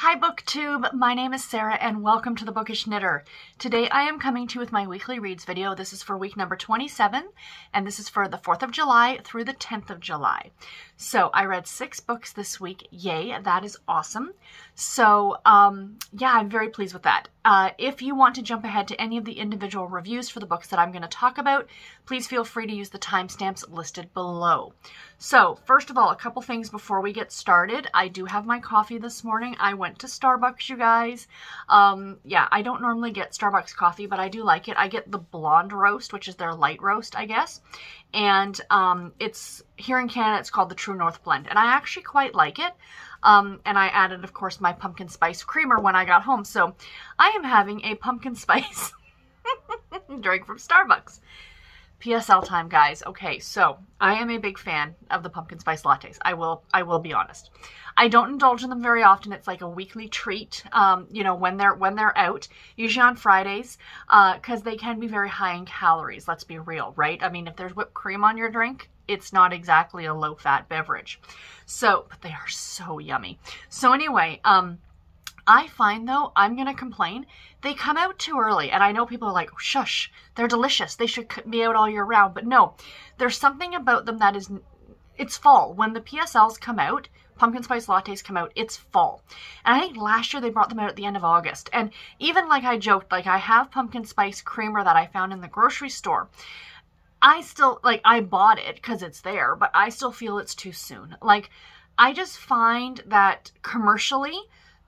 Hi BookTube, my name is Sarah and welcome to The Bookish Knitter. Today I am coming to you with my weekly reads video. This is for week number 27 and this is for the 4th of July through the 10th of July. So I read six books this week. Yay, that is awesome. So um, yeah, I'm very pleased with that. Uh, if you want to jump ahead to any of the individual reviews for the books that I'm going to talk about, please feel free to use the timestamps listed below. So first of all, a couple things before we get started. I do have my coffee this morning. I went to Starbucks, you guys. Um, yeah, I don't normally get Starbucks coffee, but I do like it. I get the blonde roast, which is their light roast, I guess. And um, it's here in Canada, it's called the True North Blend. And I actually quite like it. Um, and I added, of course, my pumpkin spice creamer when I got home. So I am having a pumpkin spice drink from Starbucks. PSL time, guys. Okay, so I am a big fan of the pumpkin spice lattes. I will, I will be honest. I don't indulge in them very often. It's like a weekly treat, um, you know, when they're when they're out, usually on Fridays, because uh, they can be very high in calories. Let's be real, right? I mean, if there's whipped cream on your drink, it's not exactly a low-fat beverage. So, but they are so yummy. So anyway, um, I find though, I'm going to complain, they come out too early. And I know people are like, shush, they're delicious. They should be out all year round. But no, there's something about them that is, it's fall. When the PSLs come out, pumpkin spice lattes come out, it's fall. And I think last year they brought them out at the end of August. And even like I joked, like I have pumpkin spice creamer that I found in the grocery store. I still, like, I bought it because it's there, but I still feel it's too soon. Like, I just find that commercially,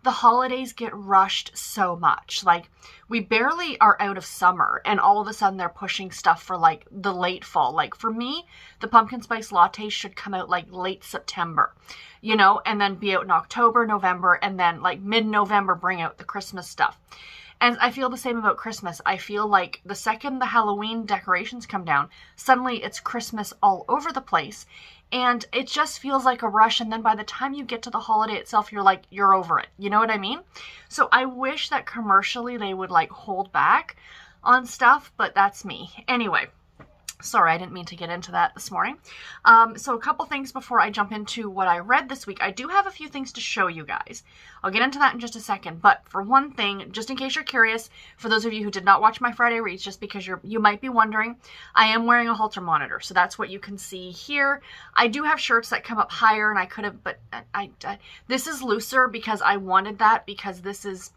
the holidays get rushed so much. Like, we barely are out of summer, and all of a sudden they're pushing stuff for like the late fall. Like, for me, the pumpkin spice latte should come out like late September, you know, and then be out in October, November, and then like mid November bring out the Christmas stuff. And I feel the same about Christmas. I feel like the second the Halloween decorations come down, suddenly it's Christmas all over the place and it just feels like a rush and then by the time you get to the holiday itself you're like you're over it. You know what i mean? So i wish that commercially they would like hold back on stuff but that's me. Anyway Sorry, I didn't mean to get into that this morning. Um, so a couple things before I jump into what I read this week. I do have a few things to show you guys. I'll get into that in just a second. But for one thing, just in case you're curious, for those of you who did not watch my Friday reads, just because you're you might be wondering, I am wearing a Holter monitor. So that's what you can see here. I do have shirts that come up higher and I could have, but I, I, I this is looser because I wanted that because this is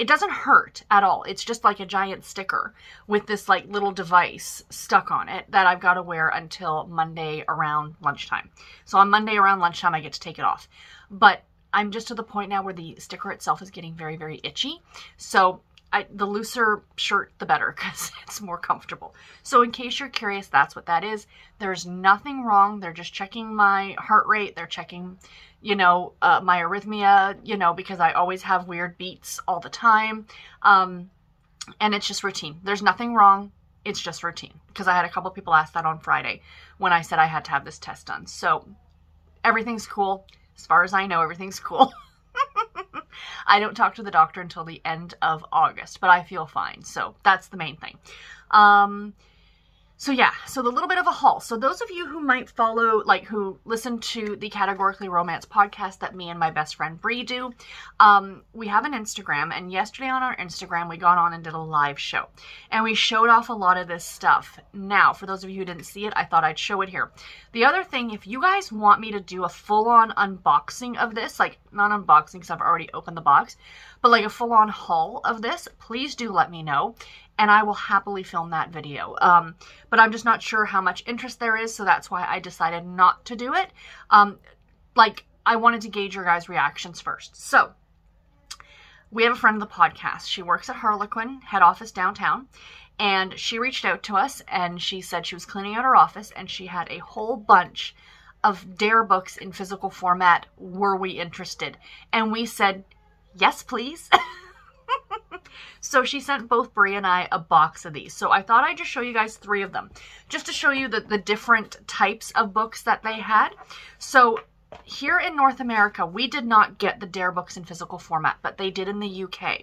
it doesn't hurt at all. It's just like a giant sticker with this like little device stuck on it that I've got to wear until Monday around lunchtime. So on Monday around lunchtime, I get to take it off. But I'm just to the point now where the sticker itself is getting very, very itchy. So I, the looser shirt, the better because it's more comfortable. So in case you're curious, that's what that is. There's nothing wrong. They're just checking my heart rate. They're checking you know, uh, my arrhythmia, you know, because I always have weird beats all the time. Um, and it's just routine. There's nothing wrong. It's just routine. Because I had a couple people ask that on Friday when I said I had to have this test done. So everything's cool. As far as I know, everything's cool. I don't talk to the doctor until the end of August, but I feel fine. So that's the main thing. Um, so yeah, so the little bit of a haul. So those of you who might follow, like who listen to the Categorically Romance podcast that me and my best friend Bree do, um, we have an Instagram, and yesterday on our Instagram we got on and did a live show, and we showed off a lot of this stuff. Now, for those of you who didn't see it, I thought I'd show it here. The other thing, if you guys want me to do a full-on unboxing of this, like not unboxing because I've already opened the box, but like a full-on haul of this, please do let me know and I will happily film that video. Um, but I'm just not sure how much interest there is, so that's why I decided not to do it. Um, like, I wanted to gauge your guys' reactions first. So, we have a friend of the podcast. She works at Harlequin, head office downtown, and she reached out to us and she said she was cleaning out her office and she had a whole bunch of Dare books in physical format. Were we interested? And we said, yes, please. so she sent both Brie and I a box of these. So I thought I'd just show you guys three of them, just to show you the, the different types of books that they had. So here in North America, we did not get the Dare books in physical format, but they did in the UK.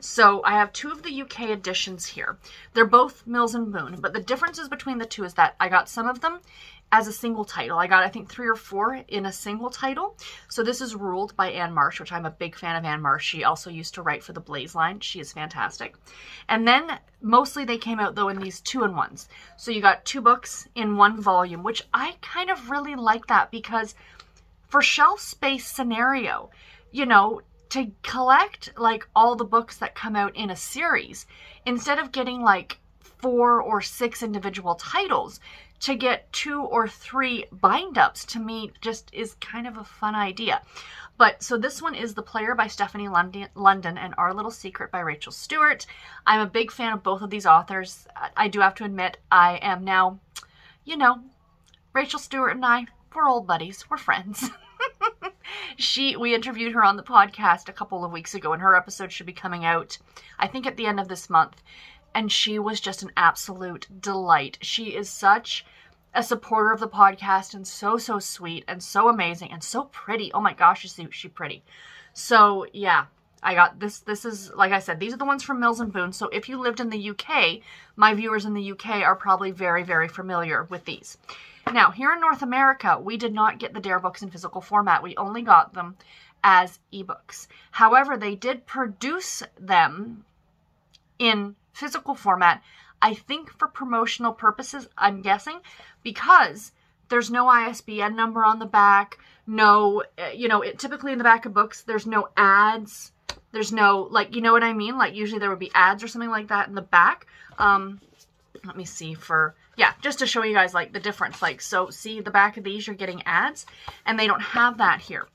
So I have two of the UK editions here. They're both Mills and Boon, but the differences between the two is that I got some of them as a single title. I got, I think, three or four in a single title. So this is Ruled by Anne Marsh, which I'm a big fan of Anne Marsh. She also used to write for the Blaze line. She is fantastic. And then mostly they came out, though, in these two-in-ones. So you got two books in one volume, which I kind of really like that because for shelf space scenario, you know, to collect like all the books that come out in a series, instead of getting like four or six individual titles, to get two or three bind ups to me just is kind of a fun idea. But so this one is The Player by Stephanie London and Our Little Secret by Rachel Stewart. I'm a big fan of both of these authors. I do have to admit, I am now, you know, Rachel Stewart and I, we're old buddies, we're friends. she we interviewed her on the podcast a couple of weeks ago and her episode should be coming out I think at the end of this month and she was just an absolute delight. She is such a supporter of the podcast and so so sweet and so amazing and so pretty. Oh my gosh, is she pretty. So, yeah, I got this this is like I said, these are the ones from Mills and Boon. So, if you lived in the UK, my viewers in the UK are probably very very familiar with these. Now, here in North America, we did not get the Dare books in physical format. We only got them as ebooks. However, they did produce them in physical format, I think for promotional purposes, I'm guessing, because there's no ISBN number on the back, no, eh, you know, it, typically in the back of books, there's no ads, there's no, like, you know what I mean? Like, usually there would be ads or something like that in the back. Um, let me see for, yeah, just to show you guys, like, the difference. Like, so, see the back of these, you're getting ads, and they don't have that here.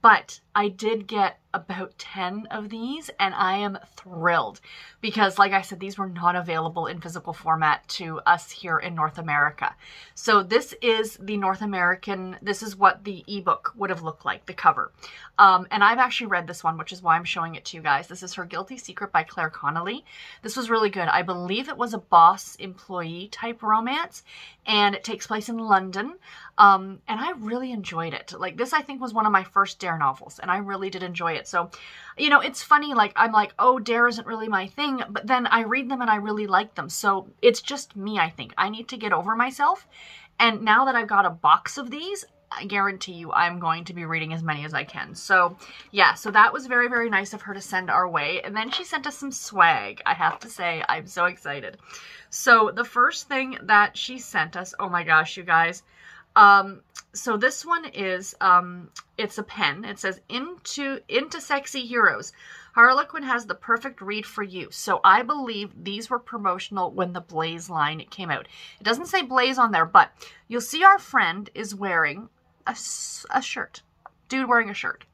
But I did get about 10 of these and I am thrilled because like I said these were not available in physical format to us here in North America. So this is the North American this is what the ebook would have looked like the cover. Um, and I've actually read this one which is why I'm showing it to you guys. This is Her Guilty Secret by Clare Connelly. This was really good. I believe it was a boss employee type romance and it takes place in London. Um, and I really enjoyed it. Like this I think was one of my first Dare novels and I really did enjoy it. So, you know, it's funny, like, I'm like, oh, Dare isn't really my thing, but then I read them and I really like them. So it's just me, I think. I need to get over myself. And now that I've got a box of these, I guarantee you I'm going to be reading as many as I can. So yeah, so that was very, very nice of her to send our way. And then she sent us some swag. I have to say, I'm so excited. So the first thing that she sent us, oh my gosh, you guys, um, so this one is, um, it's a pen. It says, into, into sexy heroes. Harlequin has the perfect read for you. So I believe these were promotional when the Blaze line came out. It doesn't say Blaze on there, but you'll see our friend is wearing a, a shirt. Dude wearing a shirt.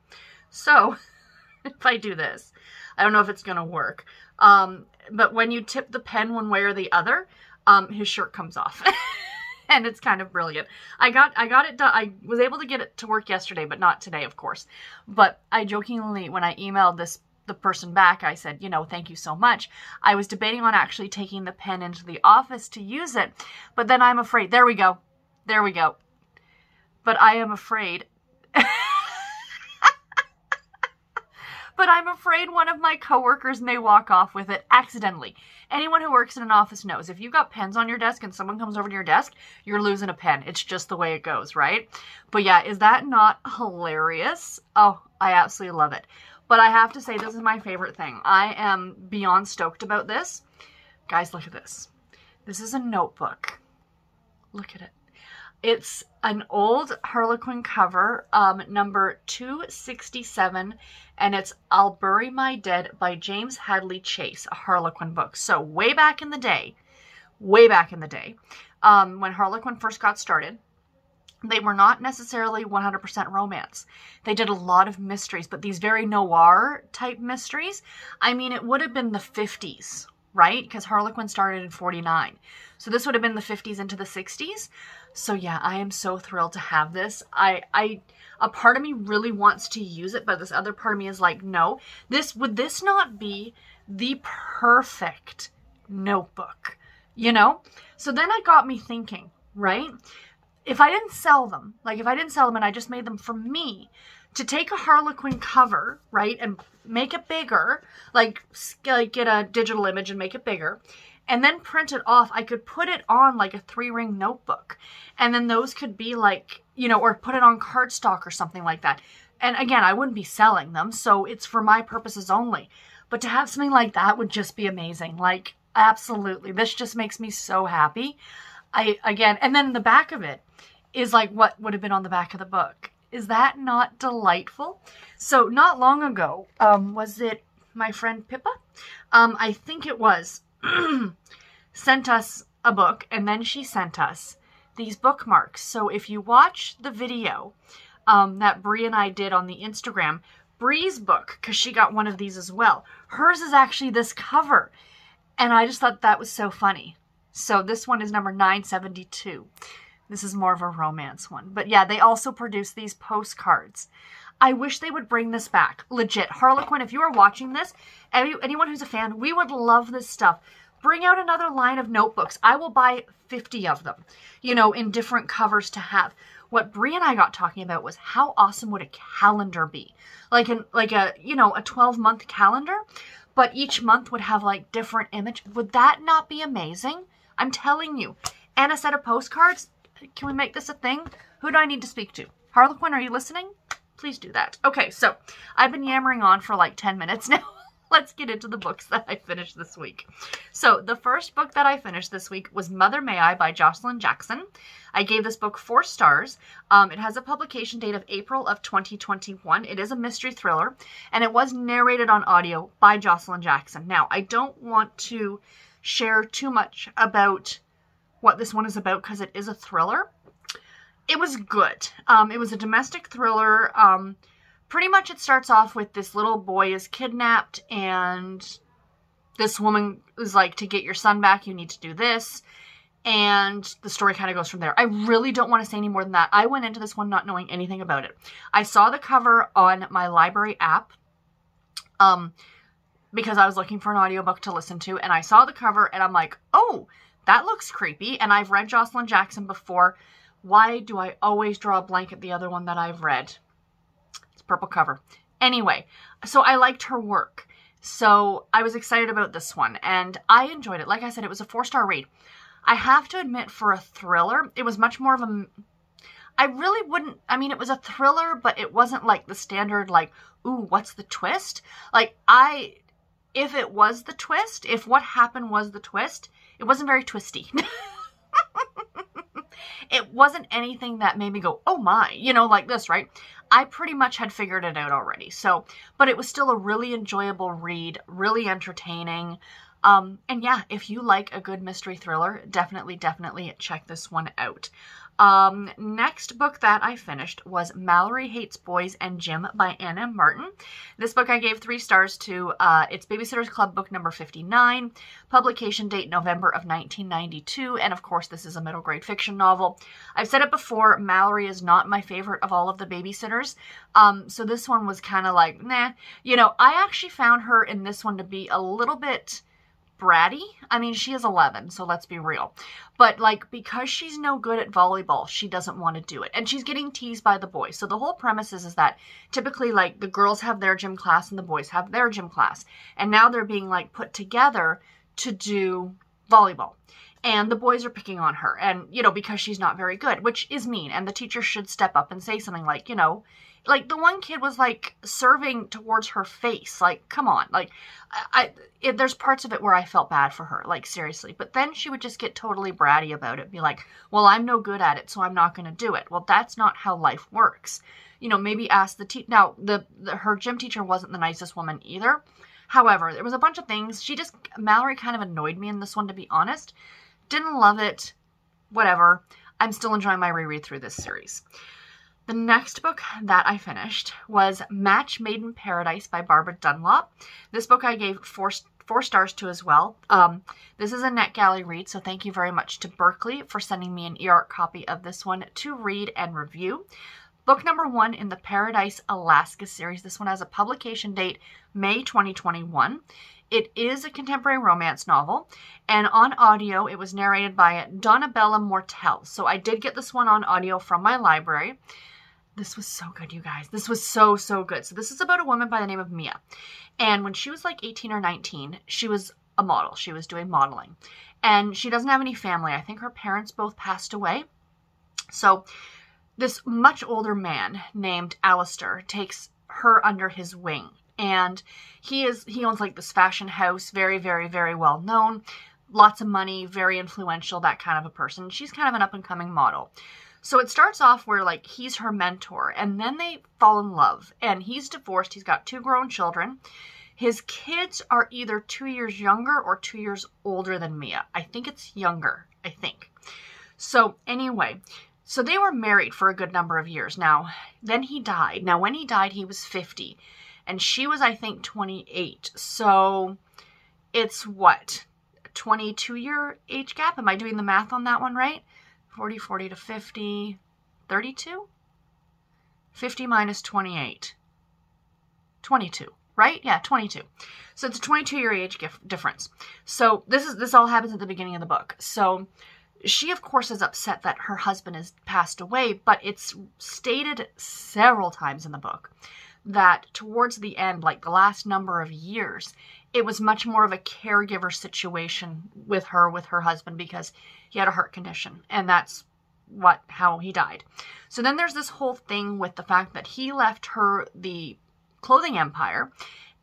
So if I do this, I don't know if it's going to work. Um, but when you tip the pen one way or the other, um, his shirt comes off. and it's kind of brilliant. I got I got it done. I was able to get it to work yesterday, but not today, of course. But I jokingly, when I emailed this the person back, I said, you know, thank you so much. I was debating on actually taking the pen into the office to use it, but then I'm afraid. There we go. There we go. But I am afraid but I'm afraid one of my coworkers may walk off with it accidentally. Anyone who works in an office knows if you've got pens on your desk and someone comes over to your desk, you're losing a pen. It's just the way it goes, right? But yeah, is that not hilarious? Oh, I absolutely love it. But I have to say, this is my favorite thing. I am beyond stoked about this. Guys, look at this. This is a notebook. Look at it. It's an old Harlequin cover, um, number 267, and it's I'll Bury My Dead by James Hadley Chase, a Harlequin book. So way back in the day, way back in the day, um, when Harlequin first got started, they were not necessarily 100% romance. They did a lot of mysteries, but these very noir type mysteries, I mean, it would have been the 50s, right? Because Harlequin started in 49. So this would have been the 50s into the 60s. So yeah, I am so thrilled to have this. I, I, a part of me really wants to use it, but this other part of me is like, no, this, would this not be the perfect notebook? You know? So then it got me thinking, right? if I didn't sell them, like if I didn't sell them and I just made them for me, to take a Harlequin cover, right, and make it bigger, like, like get a digital image and make it bigger, and then print it off, I could put it on like a three ring notebook. And then those could be like, you know, or put it on cardstock or something like that. And again, I wouldn't be selling them, so it's for my purposes only. But to have something like that would just be amazing. Like, absolutely. This just makes me so happy. I, again, and then the back of it is like what would have been on the back of the book. Is that not delightful? So not long ago, um, was it my friend Pippa? Um, I think it was, sent us a book and then she sent us these bookmarks. So if you watch the video um, that Brie and I did on the Instagram, Brie's book, because she got one of these as well, hers is actually this cover. And I just thought that was so funny. So this one is number 972. This is more of a romance one. But yeah, they also produce these postcards. I wish they would bring this back. Legit. Harlequin, if you are watching this, any, anyone who's a fan, we would love this stuff. Bring out another line of notebooks. I will buy 50 of them, you know, in different covers to have. What Brie and I got talking about was how awesome would a calendar be? Like an like a, you know, a 12-month calendar, but each month would have like different image. Would that not be amazing? I'm telling you. And a set of postcards? Can we make this a thing? Who do I need to speak to? Harlequin, are you listening? Please do that. Okay, so I've been yammering on for like 10 minutes now. Let's get into the books that I finished this week. So the first book that I finished this week was Mother May I by Joshilyn Jackson. I gave this book four stars. Um, it has a publication date of April of 2021. It is a mystery thriller, and it was narrated on audio by Joshilyn Jackson. Now, I don't want to share too much about what this one is about because it is a thriller. It was good. Um, it was a domestic thriller. Um, pretty much it starts off with this little boy is kidnapped and this woman is like, to get your son back, you need to do this. And the story kind of goes from there. I really don't want to say any more than that. I went into this one not knowing anything about it. I saw the cover on my library app. Um, because I was looking for an audiobook to listen to and I saw the cover and I'm like, oh, that looks creepy. And I've read Joshilyn Jackson before. Why do I always draw a blank at the other one that I've read? It's purple cover. Anyway, so I liked her work. So I was excited about this one and I enjoyed it. Like I said, it was a four star read. I have to admit for a thriller, it was much more of a I really wouldn't, I mean, it was a thriller, but it wasn't like the standard, like, ooh, what's the twist? Like, I if it was the twist, if what happened was the twist, it wasn't very twisty. it wasn't anything that made me go, oh my, you know, like this, right? I pretty much had figured it out already. So, but it was still a really enjoyable read, really entertaining. Um, and yeah, if you like a good mystery thriller, definitely, definitely check this one out. Um, next book that I finished was Mallory Hates Boys and Gym by Ann M. Martin. This book I gave three stars to. Uh, it's Babysitter's Club book number 59, publication date November of 1992, and of course this is a middle grade fiction novel. I've said it before, Mallory is not my favorite of all of the babysitters, um, so this one was kind of like, nah. You know, I actually found her in this one to be a little bit bratty. I mean, she is 11, so let's be real. But, like, because she's no good at volleyball, she doesn't want to do it. And she's getting teased by the boys. So the whole premise is, is that typically, like, the girls have their gym class and the boys have their gym class. And now they're being, like, put together to do volleyball. And the boys are picking on her. And, you know, because she's not very good, which is mean. And the teacher should step up and say something like, you know, like the one kid was like serving towards her face. Like come on. Like i, I it, there's parts of it where i felt bad for her like seriously. But then she would just get totally bratty about it be like well i'm no good at it so i'm not going to do it. Well that's not how life works. You know maybe ask the teacher now the, the her gym teacher wasn't the nicest woman either. However there was a bunch of things. She just mallory kind of annoyed me in this one to be honest. Didn't love it. Whatever. I'm still enjoying my reread through this series the next book that I finished was Match Made in Paradise by Barbara Dunlop. This book I gave four, four stars to as well. Um, this is a NetGalley read, so thank you very much to Berkley for sending me an eARC copy of this one to read and review. Book number one in the Paradise Alaska series. This one has a publication date May 2021. It is a contemporary romance novel, and on audio, it was narrated by Donnabella Mortel. So I did get this one on audio from my library. This was so good, you guys. This was so, so good. So this is about a woman by the name of Mia. And when she was like 18 or 19, she was a model. She was doing modeling. And she doesn't have any family. I think her parents both passed away. So this much older man named Alistair takes her under his wing. And he is he owns like this fashion house, very, very, very well known, lots of money, very influential, that kind of a person. She's kind of an up and coming model. So it starts off where like he's her mentor and then they fall in love and he's divorced. He's got two grown children. His kids are either two years younger or two years older than Mia. I think it's younger, I think. So anyway, so they were married for a good number of years. Now, then he died. Now, when he died, he was 50 and she was, I think, 28. So it's what? 22 year age gap? Am I doing the math on that one right? 40, 40 to 50, 32? 50 minus 28. 22 right? Yeah, 22. So it's a 22 year age difference. So this is this all happens at the beginning of the book. So she of course is upset that her husband has passed away, but it's stated several times in the book that towards the end, like the last number of years, it was much more of a caregiver situation with her with her husband because he had a heart condition and that's what how he died. So then there's this whole thing with the fact that he left her the clothing empire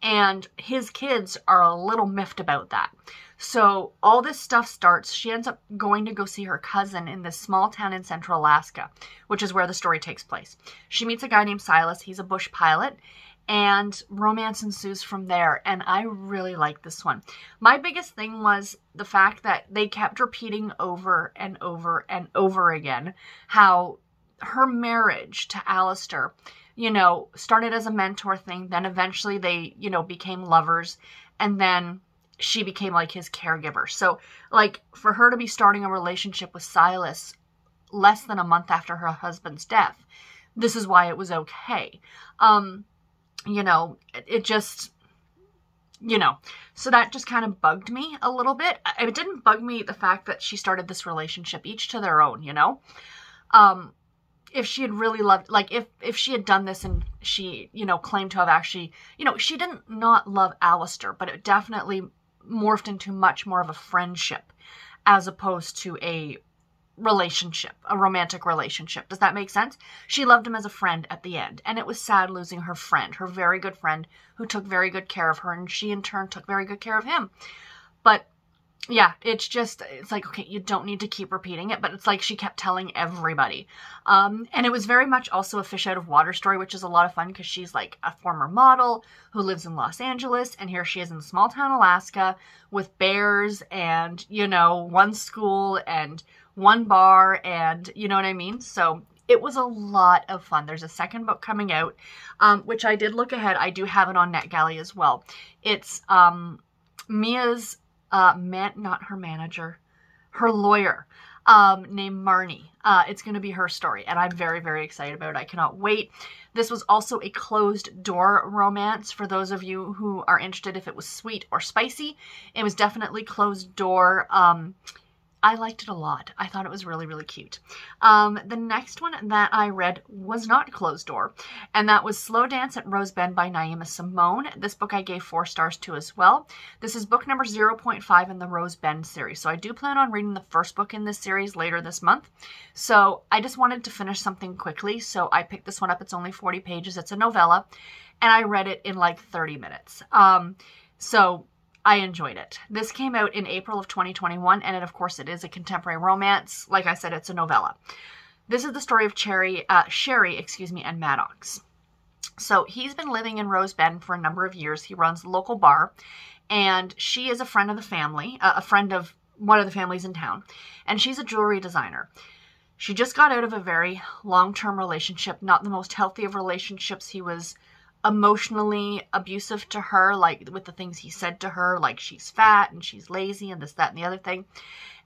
and his kids are a little miffed about that. So all this stuff starts. She ends up going to go see her cousin in this small town in central Alaska, which is where the story takes place. She meets a guy named Silas. He's a bush pilot, and romance ensues from there. And I really like this one. My biggest thing was the fact that they kept repeating over and over and over again how her marriage to Alistair you know, started as a mentor thing. Then eventually they, you know, became lovers. And then she became like his caregiver. So, like, for her to be starting a relationship with Silas less than a month after her husband's death, this is why it was okay. Um, you know, it, just, you know, so that just kind of bugged me a little bit. It didn't bug me the fact that she started this relationship, each to their own, you know? Um, if she had really loved like if if she had done this and she you know claimed to have actually you know she didn't not love Alistair but it definitely morphed into much more of a friendship as opposed to a relationship a romantic relationship. Does that make sense? She loved him as a friend at the end and it was sad losing her friend her very good friend who took very good care of her and she in turn took very good care of him. But yeah, it's just, it's like, okay, you don't need to keep repeating it, but it's like she kept telling everybody. Um, and it was very much also a fish out of water story, which is a lot of fun because she's like a former model who lives in Los Angeles, and here she is in small town Alaska with bears and, you know, one school and one bar, and you know what I mean? So it was a lot of fun. There's a second book coming out, um, which I did look ahead. I do have it on NetGalley as well. It's um, Mia's uh, man, not her manager, her lawyer, um, named Marnie. Uh, it's going to be her story, and I'm very, very excited about it. I cannot wait. This was also a closed door romance for those of you who are interested if it was sweet or spicy. It was definitely closed door. Um, I liked it a lot. I thought it was really, really cute. Um, the next one that I read was not closed door, and that was Slow Dance at Rose Bend by Naima Simone. This book I gave four stars to as well. This is book number 0.5 in the Rose Bend series. So I do plan on reading the first book in this series later this month. So I just wanted to finish something quickly. So I picked this one up. It's only 40 pages. It's a novella, and I read it in like 30 minutes. Um, so I enjoyed it. This came out in April of 2021, and it, of course, it is a contemporary romance. Like I said, it's a novella. This is the story of Cherry, uh, Sherry, excuse me, and Maddox. So he's been living in Rose Bend for a number of years. He runs a local bar, and she is a friend of the family, uh, a friend of one of the families in town, and she's a jewelry designer. She just got out of a very long-term relationship, not the most healthy of relationships. He was emotionally abusive to her, like with the things he said to her, like she's fat and she's lazy and this, that, and the other thing.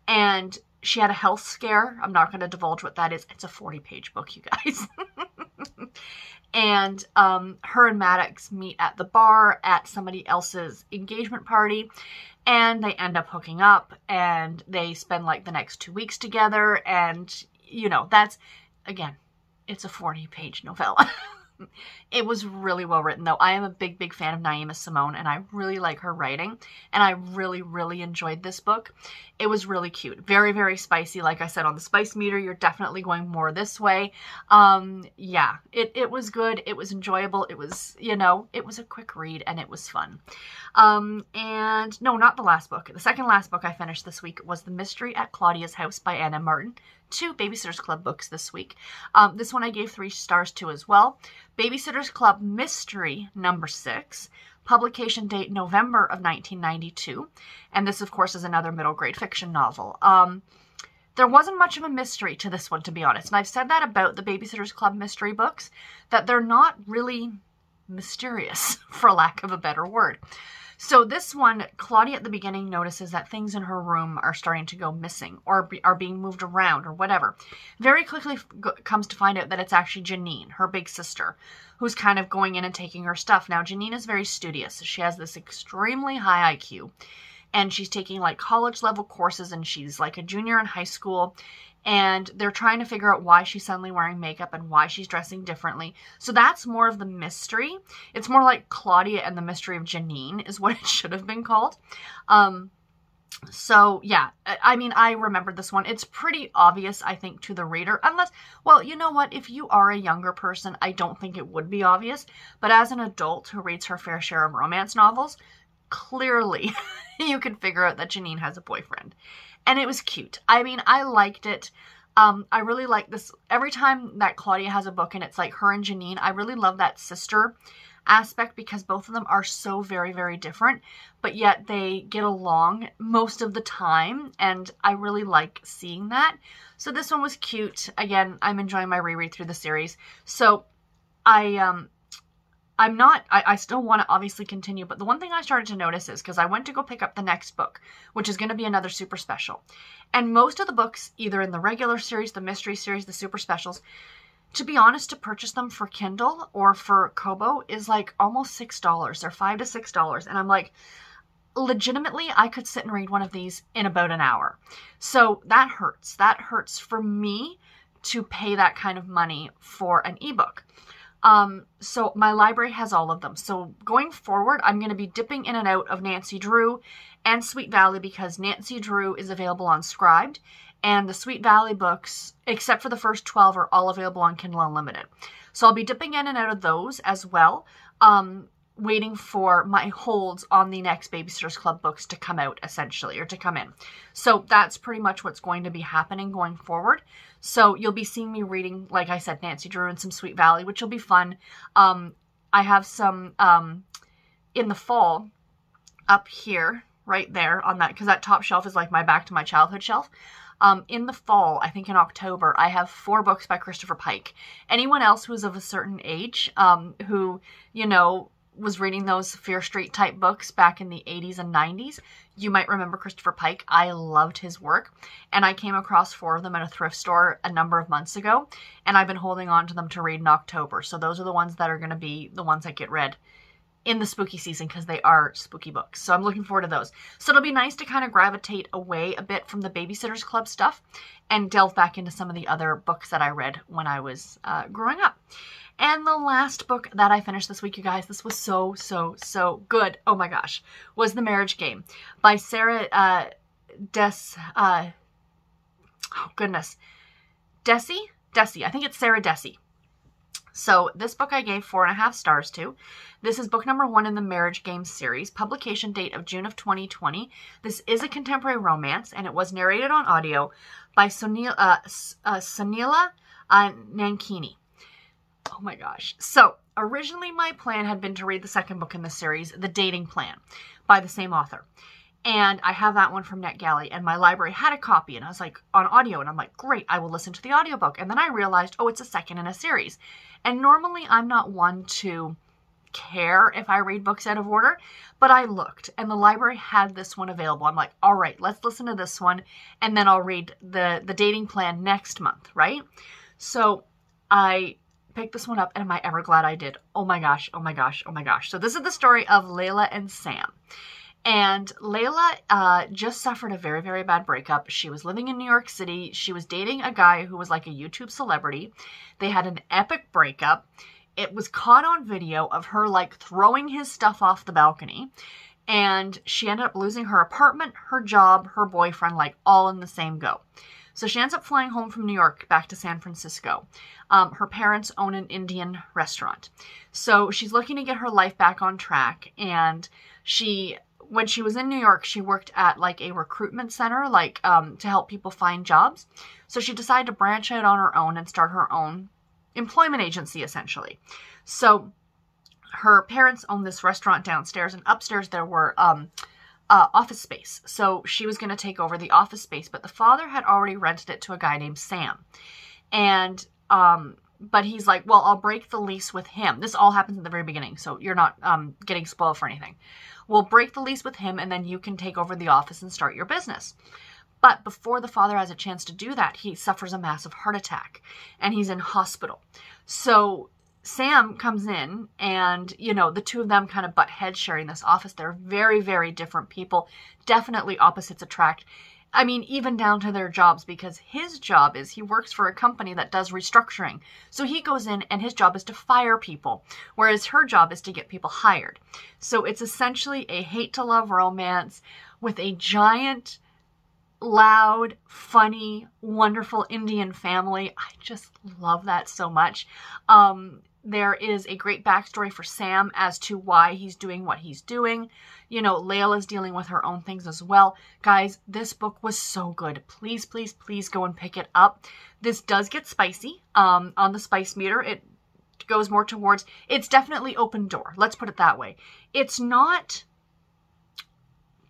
And she had a health scare. I'm not going to divulge what that is. It's a 40 page book, you guys. And um, her and Maddox meet at the bar at somebody else's engagement party and they end up hooking up and they spend like the next two weeks together and you know that's again it's a 40 page novella it was really well written though. I am a big big fan of naima simone and i really like her writing and i really really enjoyed this book. It was really cute. Very very spicy like i said on the spice meter. You're definitely going more this way. Um yeah it, it was good. It was enjoyable. It was you know it was a quick read and it was fun. Um and no not the last book. The second last book i finished this week was the mystery at claudia's house by Ann M. martin two Babysitters Club books this week. Um, this one I gave three stars to as well. Babysitters Club Mystery number six. Publication date November of 1992. And this, of course, is another middle grade fiction novel. Um, there wasn't much of a mystery to this one, to be honest. And I've said that about the Babysitters Club mystery books, that they're not really mysterious, for lack of a better word. So this one, Claudia at the beginning notices that things in her room are starting to go missing or be, are being moved around or whatever. Very quickly comes to find out that it's actually Janine, her big sister, who's kind of going in and taking her stuff. Now, Janine is very studious. She has this extremely high IQ and she's taking like college level courses and she's like a junior in high school and they're trying to figure out why she's suddenly wearing makeup and why she's dressing differently. So that's more of the mystery. It's more like Claudia and the Mystery of Janine is what it should have been called. Um, so yeah, I mean, I remembered this one. It's pretty obvious, I think, to the reader, unless, well, you know what? If you are a younger person, I don't think it would be obvious. But as an adult who reads her fair share of romance novels, clearly you can figure out that Janine has a boyfriend and it was cute. I mean, I liked it. Um, I really like this. Every time that Claudia has a book and it's like her and Janine, I really love that sister aspect because both of them are so very, very different, but yet they get along most of the time. And I really like seeing that. So this one was cute. Again, I'm enjoying my reread through the series. So I, um, I'm not, I, I still want to obviously continue, but the one thing I started to notice is because I went to go pick up the next book, which is going to be another super special. And most of the books, either in the regular series, the mystery series, the super specials, to be honest, to purchase them for Kindle or for Kobo is like almost $6. They're 5 to $6. And I'm like, legitimately, I could sit and read one of these in about an hour. So that hurts. That hurts for me to pay that kind of money for an ebook. Um, so my library has all of them. So going forward, I'm going to be dipping in and out of Nancy Drew and Sweet Valley because Nancy Drew is available on Scribd and the Sweet Valley books, except for the first 12, are all available on Kindle Unlimited. So I'll be dipping in and out of those as well. Um, waiting for my holds on the next Babysitters Club books to come out, essentially, or to come in. So that's pretty much what's going to be happening going forward. So you'll be seeing me reading, like I said, Nancy Drew and some Sweet Valley, which will be fun. Um, I have some um, in the fall up here, right there on that, because that top shelf is like my back to my childhood shelf. Um, in the fall, I think in October, I have four books by Christopher Pike. Anyone else who's of a certain age, um, who, you know, was reading those Fear Street type books back in the 80s and 90s, you might remember Christopher Pike. I loved his work, and I came across four of them at a thrift store a number of months ago, and I've been holding on to them to read in October. So those are the ones that are going to be the ones that get read in the spooky season because they are spooky books. So I'm looking forward to those. So it'll be nice to kind of gravitate away a bit from the Babysitters Club stuff and delve back into some of the other books that I read when I was uh, growing up. And the last book that I finished this week, you guys, this was so, so, so good. Oh my gosh, was The Marriage Game by Sara uh, Des, uh, oh goodness, Desi? Desi, I think it's Sara Desi. So this book I gave four and a half stars to. This is book number one in the Marriage Game series, publication date of June of 2020. This is a contemporary romance, and it was narrated on audio by Sunil, uh, uh, Soneela uh, Nankani. Oh my gosh. So originally my plan had been to read the second book in the series, The Dating Plan, by the same author. And I have that one from NetGalley, and my library had a copy, and I was like, on audio, and I'm like, great, I will listen to the audiobook. And then I realized, oh, it's a second in a series. And normally I'm not one to care if I read books out of order, but I looked and the library had this one available. I'm like, all right, let's listen to this one and then I'll read the the dating plan next month, right? So I picked this one up and am I ever glad I did. Oh my gosh, oh my gosh, oh my gosh. So this is the story of Layla and Sam. And Layla uh, just suffered a very, very bad breakup. She was living in New York City. She was dating a guy who was like a YouTube celebrity. They had an epic breakup. It was caught on video of her like throwing his stuff off the balcony. And she ended up losing her apartment, her job, her boyfriend, like all in the same go. So she ends up flying home from New York back to San Francisco. Um, her parents own an Indian restaurant. So she's looking to get her life back on track. And she when she was in New York, she worked at like a recruitment center, like um, to help people find jobs. So she decided to branch out on her own and start her own employment agency, essentially. So her parents owned this restaurant downstairs, and upstairs there were um, uh, office space. So she was going to take over the office space, but the father had already rented it to a guy named Sam. And um, but he's like, well, I'll break the lease with him. This all happens at the very beginning, so you're not um, getting spoiled for anything. We'll break the lease with him, and then you can take over the office and start your business. But before the father has a chance to do that, he suffers a massive heart attack and he's in hospital. So Sam comes in and, you know, the two of them kind of butt heads sharing this office. They're very, very different people. Definitely opposites attract. I mean, even down to their jobs, because his job is he works for a company that does restructuring. So he goes in and his job is to fire people, whereas her job is to get people hired. So it's essentially a hate to love romance with a giant, loud, funny, wonderful Indian family. I just love that so much. Um, there is a great backstory for Sam as to why he's doing what he's doing. You know, Layla's dealing with her own things as well. Guys, this book was so good. Please, please, please go and pick it up. This does get spicy um, on the spice meter. It goes more towards, it's definitely open door. Let's put it that way. It's not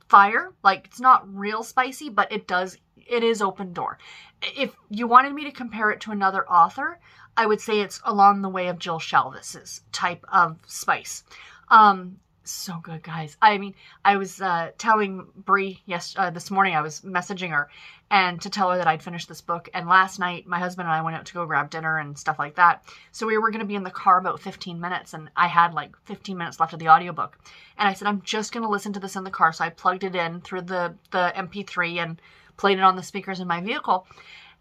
fire, like it's not real spicy, but it does, it is open door. If you wanted me to compare it to another author, I would say it's along the way of Jill Shalvis's type of spice. Um, so good, guys. I mean, I was uh, telling Brie yes uh, this morning. I was messaging her and to tell her that I'd finished this book. And last night, my husband and I went out to go grab dinner and stuff like that. So we were going to be in the car about 15 minutes, and I had like 15 minutes left of the audiobook. And I said, I'm just going to listen to this in the car. So I plugged it in through the the MP3 and played it on the speakers in my vehicle.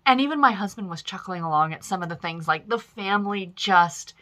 And even my husband was chuckling along at some of the things like the family just,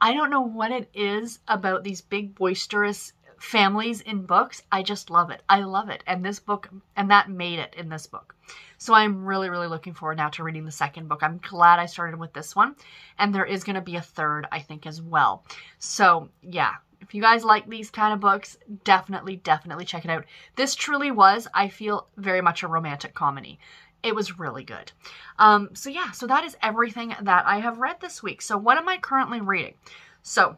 I don't know what it is about these big boisterous families in books. I just love it. I love it. And this book, and that made it in this book. So I'm really, really looking forward now to reading the second book. I'm glad I started with this one. And there is going to be a third, I think, as well. So yeah, if you guys like these kind of books, definitely, definitely check it out. This truly was, I feel, very much a romantic comedy it was really good. Um, so yeah, so that is everything that I have read this week. So what am I currently reading? So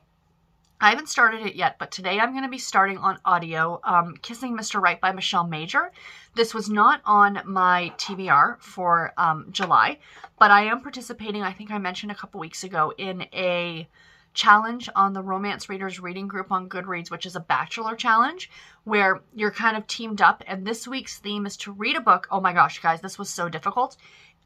I haven't started it yet, but today I'm going to be starting on audio um, Kissing Mr. Right by Michelle Major. This was not on my TBR for um, July, but I am participating, I think I mentioned a couple weeks ago, in a challenge on the Romance Readers Reading Group on Goodreads, which is a bachelor challenge where you're kind of teamed up. And this week's theme is to read a book. Oh my gosh, guys, this was so difficult.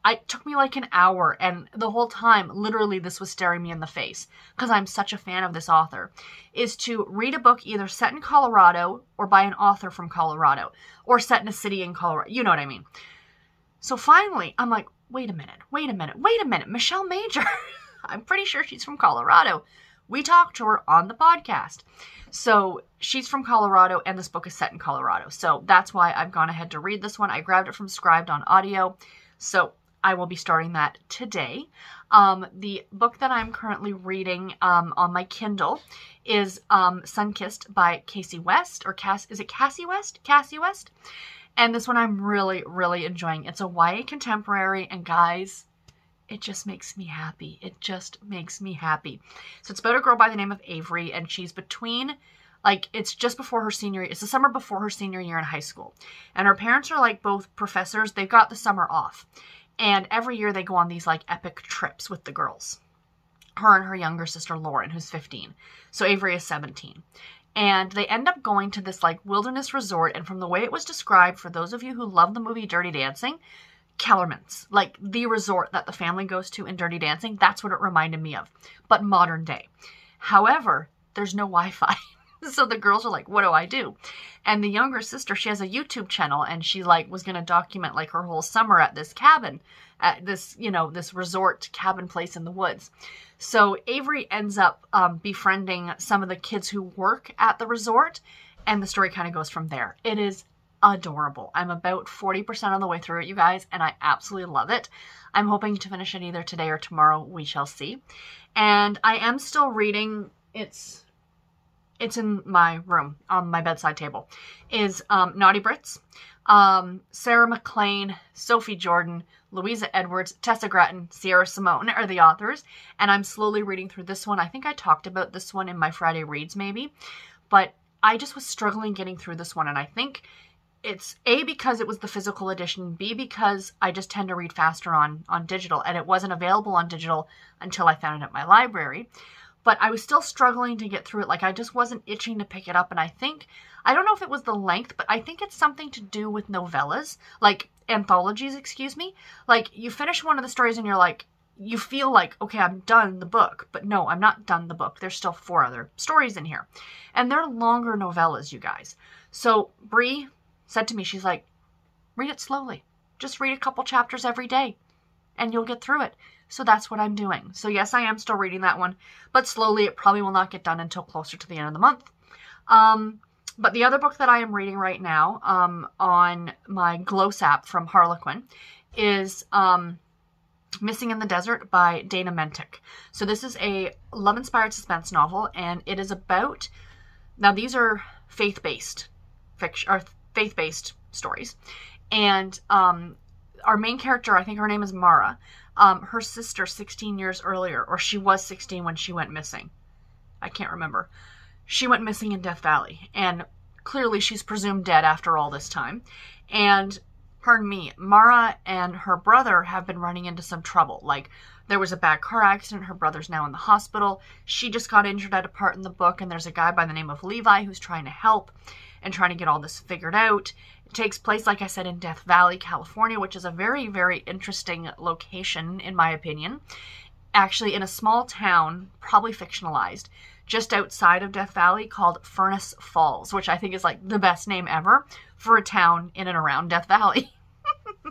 It took me like an hour, and the whole time, literally, this was staring me in the face because I'm such a fan of this author. Is to read a book either set in Colorado or by an author from Colorado or set in a city in Colorado. You know what I mean? So finally, I'm like, wait a minute, wait a minute, wait a minute, Michelle Major. I'm pretty sure she's from Colorado. We talked to her on the podcast. So she's from Colorado, and this book is set in Colorado. So that's why I've gone ahead to read this one. I grabbed it from Scribd on audio. So I will be starting that today. Um, the book that I'm currently reading um, on my Kindle is um, Sunkissed by Kasie West, or Cass, is it Cassie West? Cassie West? And this one I'm really, really enjoying. It's a YA contemporary, and guys, it just makes me happy. It just makes me happy. So it's about a girl by the name of Avery, and she's between, like, it's just before her senior, year, it's the summer before her senior year in high school. And her parents are, like, both professors. They've got the summer off. And every year they go on these, like, epic trips with the girls. Her and her younger sister, Lauren, who's 15. So Avery is 17 and they end up going to this like wilderness resort and from the way it was described for those of you who love the movie dirty dancing Kellerman's, like the resort that the family goes to in Dirty Dancing. That's what it reminded me of, but modern day. However, there's no Wi Fi. so the girls are like, what do I do? And the younger sister, she has a YouTube channel and she like was going to document like her whole summer at this cabin, at this, you know, this resort cabin place in the woods. So Avery ends up um, befriending some of the kids who work at the resort and the story kind of goes from there. It is adorable. I'm about 40% of the way through it, you guys, and I absolutely love it. I'm hoping to finish it either today or tomorrow. We shall see. And I am still reading. It's it's in my room on my bedside table. Is um, Naughty Brits. Um, Sarah MacLean, Sophie Jordan, Louisa Edwards, Tessa Gratton, Sierra Simone are the authors, and I'm slowly reading through this one. I think I talked about this one in my Friday reads, maybe, but I just was struggling getting through this one, and I think it's A because it was the physical edition, B because I just tend to read faster on on digital and it wasn't available on digital until I found it at my library. But I was still struggling to get through it. Like I just wasn't itching to pick it up and I think I don't know if it was the length, but I think it's something to do with novellas, like anthologies, excuse me. Like you finish one of the stories and you're like you feel like, okay, I'm done the book, but no, I'm not done the book. There's still four other stories in here. And they're longer novellas, you guys. So Bree said to me, she's like, read it slowly. Just read a couple chapters every day and you'll get through it. So that's what I'm doing. So yes, I am still reading that one, but slowly it probably will not get done until closer to the end of the month. Um, but the other book that I am reading right now um, on my Gloss app from Harlequin is um, Missing in the Desert by Dana Mentink. So this is a love-inspired suspense novel, and it is about, now these are faith-based fiction, or faith based stories. And um, our main character, I think her name is Mara, um, her sister 16 years earlier, or she was 16 when she went missing. I can't remember. She went missing in Death Valley, and clearly she's presumed dead after all this time. And pardon me, Mara and her brother have been running into some trouble. Like, there was a bad car accident. Her brother's now in the hospital. She just got injured at a part in the book, and there's a guy by the name of Levi who's trying to help and trying to get all this figured out. It takes place, like I said, in Death Valley, California, which is a very, very interesting location, in my opinion. Actually, in a small town, probably fictionalized, just outside of Death Valley called Furnace Falls, which I think is like the best name ever for a town in and around Death Valley.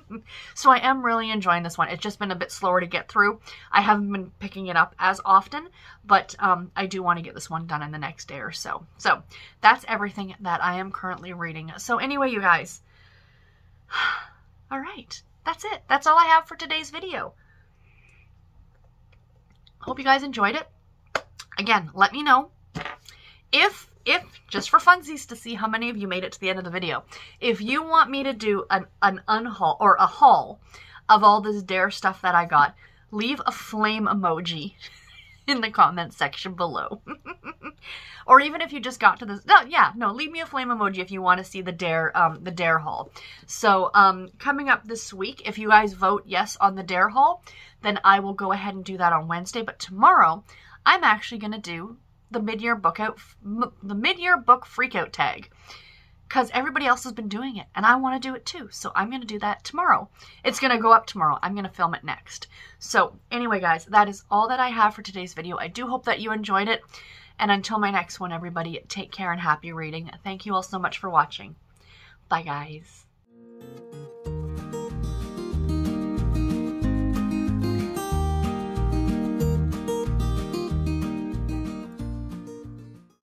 so I am really enjoying this one. It's just been a bit slower to get through. I haven't been picking it up as often, but um, I do want to get this one done in the next day or so. So that's everything that I am currently reading. So anyway, you guys, all right, that's it. That's all I have for today's video. Hope you guys enjoyed it. Again, let me know if if just for funsies to see how many of you made it to the end of the video, if you want me to do an, an unhaul or a haul of all this dare stuff that I got, leave a flame emoji in the comments section below. or even if you just got to this, no, yeah, no, leave me a flame emoji if you want to see the dare, um, the dare haul. So, um, coming up this week, if you guys vote yes on the dare haul, then I will go ahead and do that on Wednesday. But tomorrow, I'm actually going to do the mid-year book out the mid-year book freakout tag because everybody else has been doing it and I want to do it too. So I'm going to do that tomorrow. It's going to go up tomorrow. I'm going to film it next. So anyway, guys, that is all that I have for today's video. I do hope that you enjoyed it. And until my next one, everybody, take care and happy reading. Thank you all so much for watching. Bye, guys.